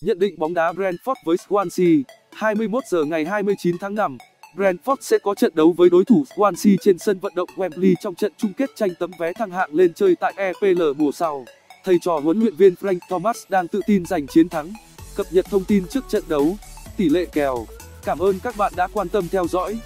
Nhận định bóng đá Brentford với Swansea 21 giờ ngày 29 tháng 5 Brentford sẽ có trận đấu với đối thủ Swansea trên sân vận động Wembley trong trận chung kết tranh tấm vé thăng hạng lên chơi tại EPL mùa sau. Thầy trò huấn luyện viên Frank Thomas đang tự tin giành chiến thắng. Cập nhật thông tin trước trận đấu, tỷ lệ kèo. Cảm ơn các bạn đã quan tâm theo dõi.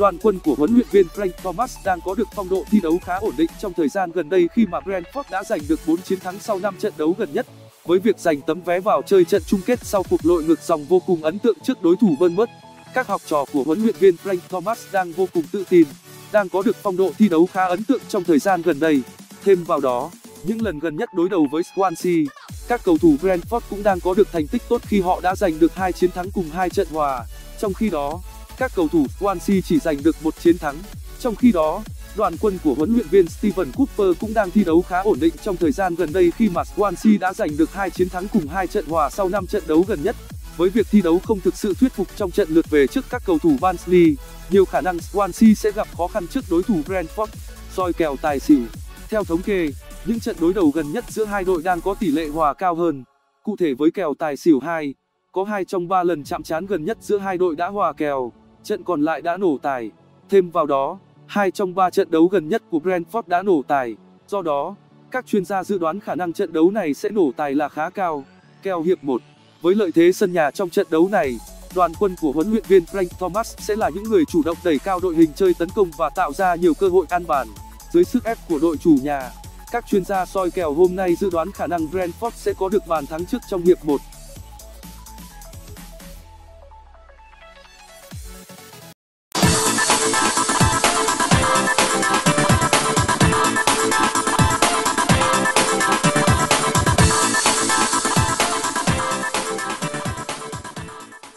Đoàn quân của huấn luyện viên Frank Thomas đang có được phong độ thi đấu khá ổn định trong thời gian gần đây khi mà Brentford đã giành được 4 chiến thắng sau 5 trận đấu gần nhất. Với việc giành tấm vé vào chơi trận chung kết sau cuộc lội ngược dòng vô cùng ấn tượng trước đối thủ Bournemouth, các học trò của huấn luyện viên Frank Thomas đang vô cùng tự tin, đang có được phong độ thi đấu khá ấn tượng trong thời gian gần đây. Thêm vào đó, những lần gần nhất đối đầu với Swansea, các cầu thủ Brentford cũng đang có được thành tích tốt khi họ đã giành được hai chiến thắng cùng hai trận hòa. Trong khi đó, các cầu thủ Swansea chỉ giành được một chiến thắng. Trong khi đó, đoàn quân của huấn luyện viên Steven Cooper cũng đang thi đấu khá ổn định trong thời gian gần đây khi mà Swansea đã giành được hai chiến thắng cùng hai trận hòa sau 5 trận đấu gần nhất. Với việc thi đấu không thực sự thuyết phục trong trận lượt về trước các cầu thủ Barnsley, nhiều khả năng Swansea sẽ gặp khó khăn trước đối thủ Brentford. soi kèo tài xỉu. Theo thống kê, những trận đối đầu gần nhất giữa hai đội đang có tỷ lệ hòa cao hơn. Cụ thể với kèo tài xỉu 2, có 2 trong 3 lần chạm trán gần nhất giữa hai đội đã hòa kèo, trận còn lại đã nổ tài. Thêm vào đó, hai trong ba trận đấu gần nhất của Brentford đã nổ tài. Do đó, các chuyên gia dự đoán khả năng trận đấu này sẽ nổ tài là khá cao. Kèo hiệp 1 với lợi thế sân nhà trong trận đấu này, đoàn quân của huấn luyện viên Frank Thomas sẽ là những người chủ động đẩy cao đội hình chơi tấn công và tạo ra nhiều cơ hội ăn bàn. Dưới sức ép của đội chủ nhà, các chuyên gia soi kèo hôm nay dự đoán khả năng Brentford sẽ có được bàn thắng trước trong hiệp 1.